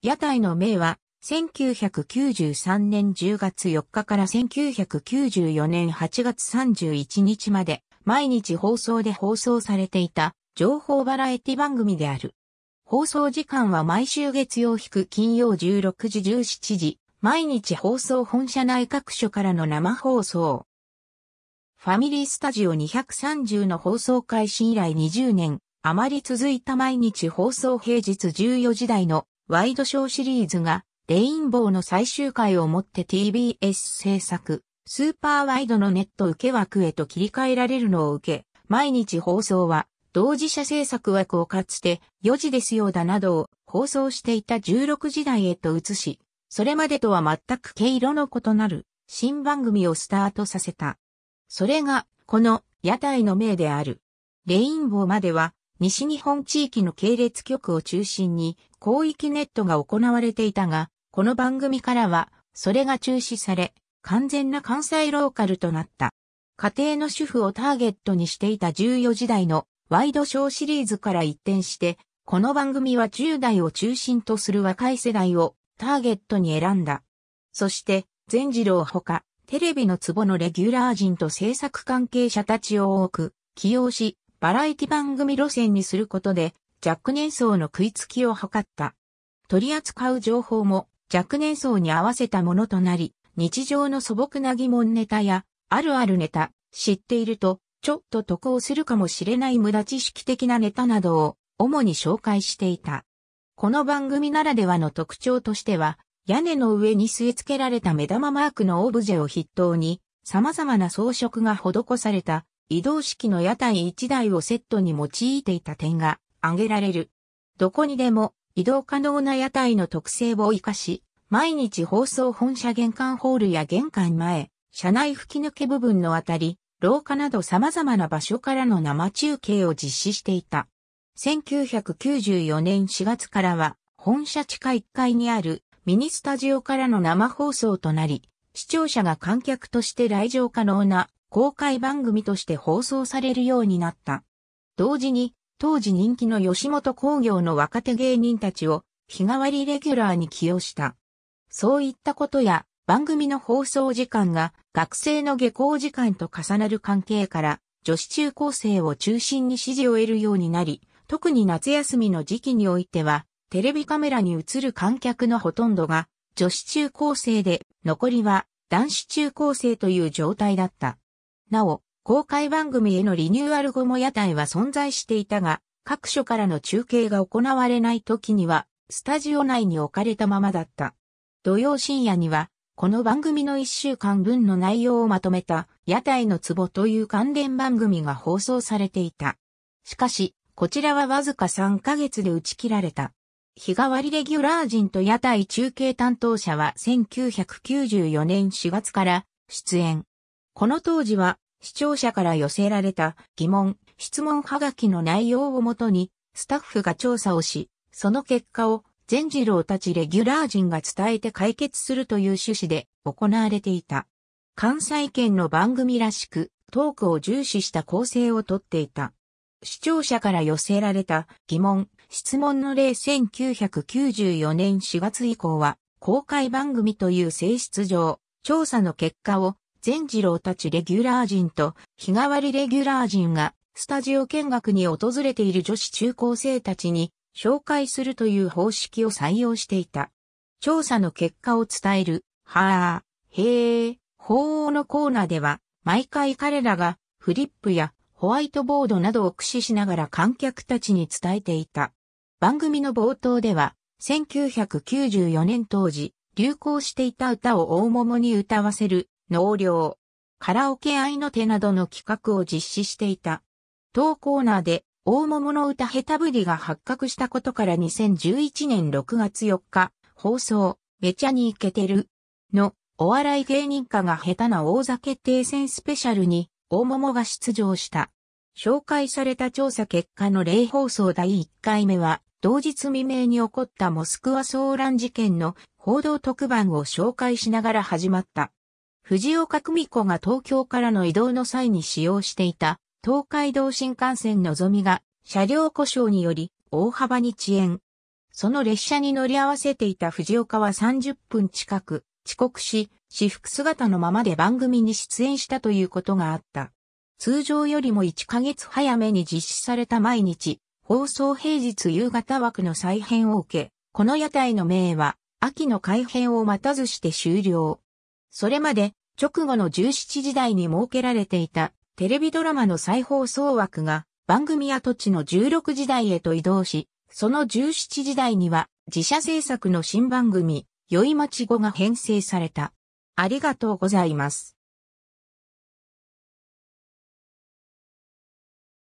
屋台の名は、1993年10月4日から1994年8月31日まで、毎日放送で放送されていた、情報バラエティ番組である。放送時間は毎週月曜引く金曜16時17時、毎日放送本社内各所からの生放送。ファミリースタジオ230の放送開始以来20年、あまり続いた毎日放送平日14時台のワイドショーシリーズが、レインボーの最終回をもって TBS 制作、スーパーワイドのネット受け枠へと切り替えられるのを受け、毎日放送は同時社制作枠をかつて4時ですよだなどを放送していた16時台へと移し、それまでとは全く毛色の異なる新番組をスタートさせた。それがこの屋台の命である。レインボーまでは西日本地域の系列局を中心に広域ネットが行われていたが、この番組からはそれが中止され、完全な関西ローカルとなった。家庭の主婦をターゲットにしていた14時台のワイドショーシリーズから一転して、この番組は10代を中心とする若い世代をターゲットに選んだ。そして、全次郎ほか、テレビの壺のレギュラー陣と制作関係者たちを多く起用し、バラエティ番組路線にすることで、若年層の食いつきを図った。取り扱う情報も若年層に合わせたものとなり、日常の素朴な疑問ネタや、あるあるネタ、知っているとちょっと得をするかもしれない無駄知識的なネタなどを主に紹介していた。この番組ならではの特徴としては、屋根の上に据え付けられた目玉マークのオブジェを筆頭に、様々な装飾が施された移動式の屋台1台をセットに用いていた点が挙げられる。どこにでも移動可能な屋台の特性を活かし、毎日放送本社玄関ホールや玄関前、車内吹き抜け部分のあたり、廊下など様々な場所からの生中継を実施していた。1994年4月からは、本社地下1階にあるミニスタジオからの生放送となり、視聴者が観客として来場可能な公開番組として放送されるようになった。同時に、当時人気の吉本工業の若手芸人たちを日替わりレギュラーに起用した。そういったことや番組の放送時間が学生の下校時間と重なる関係から女子中高生を中心に支持を得るようになり、特に夏休みの時期においては、テレビカメラに映る観客のほとんどが女子中高生で、残りは男子中高生という状態だった。なお、公開番組へのリニューアル後も屋台は存在していたが、各所からの中継が行われない時には、スタジオ内に置かれたままだった。土曜深夜には、この番組の一週間分の内容をまとめた、屋台の壺という関連番組が放送されていた。しかし、こちらはわずか3ヶ月で打ち切られた。日替わりレギュラー陣と屋台中継担当者は1994年4月から出演。この当時は視聴者から寄せられた疑問、質問はがきの内容をもとにスタッフが調査をし、その結果を全次郎たちレギュラー陣が伝えて解決するという趣旨で行われていた。関西圏の番組らしく、トークを重視した構成をとっていた。視聴者から寄せられた疑問、質問の例1994年4月以降は、公開番組という性質上、調査の結果を全次郎たちレギュラー陣と日替わりレギュラー陣がスタジオ見学に訪れている女子中高生たちに紹介するという方式を採用していた。調査の結果を伝える、はぁ、へぇ、法王のコーナーでは、毎回彼らがフリップやホワイトボードなどを駆使しながら観客たちに伝えていた。番組の冒頭では、1994年当時、流行していた歌を大桃に歌わせる、納涼、カラオケ愛の手などの企画を実施していた。当コーナーで大桃の歌下手ぶりが発覚したことから2011年6月4日、放送、めちゃにイケてる、の、お笑い芸人家が下手な王座決定戦スペシャルに、大桃が出場した。紹介された調査結果の例放送第1回目は、同日未明に起こったモスクワ騒乱事件の報道特番を紹介しながら始まった。藤岡久美子が東京からの移動の際に使用していた東海道新幹線のぞみが車両故障により大幅に遅延。その列車に乗り合わせていた藤岡は30分近く遅刻し、私服姿のままで番組に出演したということがあった。通常よりも1ヶ月早めに実施された毎日、放送平日夕方枠の再編を受け、この屋台の名は、秋の改編を待たずして終了。それまで、直後の17時台に設けられていた、テレビドラマの再放送枠が、番組跡地の16時台へと移動し、その17時台には、自社制作の新番組、宵町語が編成された。ありがとうございます。